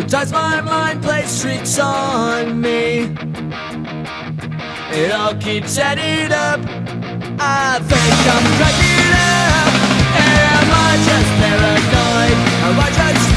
Sometimes my mind plays tricks on me. It all keeps adding up. I think I'm cracking up. Am I just paranoid? Am I just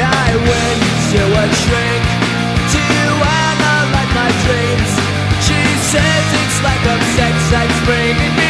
I went to a shrink to analyze my dreams. She says it's like a sex that's bringing me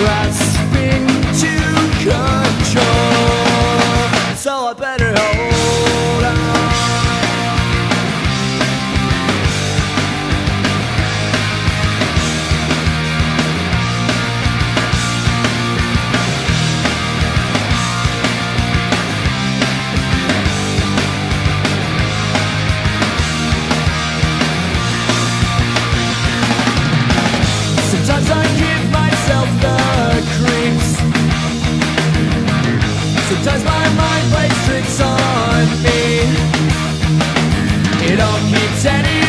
grasping to control. So I better hold on. Sometimes I Sometimes my mind plays tricks on me. It all keeps ending